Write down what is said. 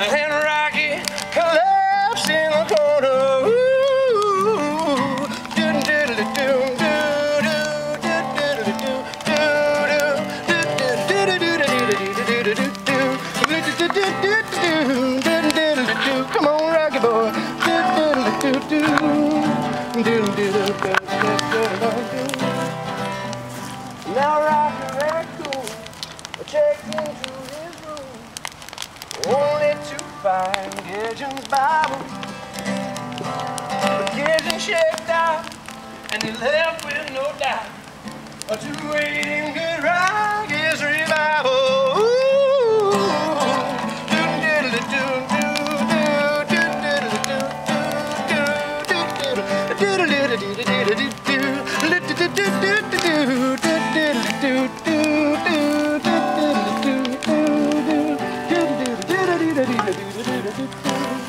and Rocky collapsed in the corner. Come on, Rocky boy. Now Rocky Raccoon checked into his room find Gideon's Bible. But Gideon checked out and he left with no doubt to wait in good rock his revival. little cloud.